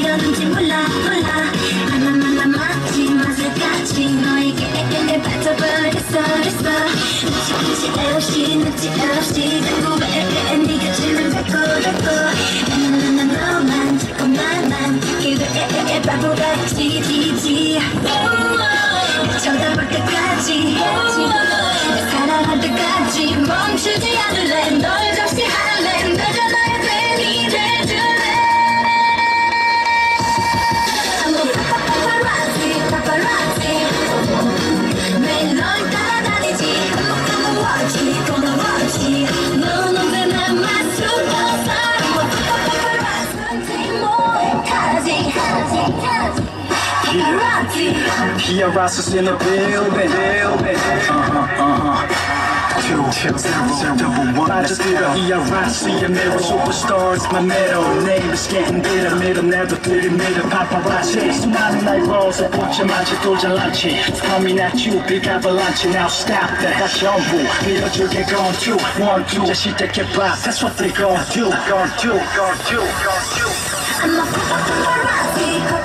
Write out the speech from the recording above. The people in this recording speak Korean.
이러는지 몰라 몰라. 하나만나 마치 마사같이 너에게 빠져버렸어 그랬어. 눈치 없이 눈치 없이 자꾸 왜 네가 질문 뱉고 뱉고. 바보같이 지지. 쳐다볼 때까지. 사랑할 때까지. 멈추지 않을래 널 Paparazzi. Kia Rasa's in the building. building. Uh-huh, uh-huh Two, two, zero, zero, one. I just did a ERIC, a middle, superstars. My middle name is getting bitter, middle never did it, middle paparazzi. Smiling like Rosa, Pucha Magical Jalachi. It's coming at you, big avalanche. Now stop that, that's your rule. Middle you get gone too. One, two, just shit that get blast. That's what they gonna do, gonna do, gonna do, gonna do. I'm a paparazzi.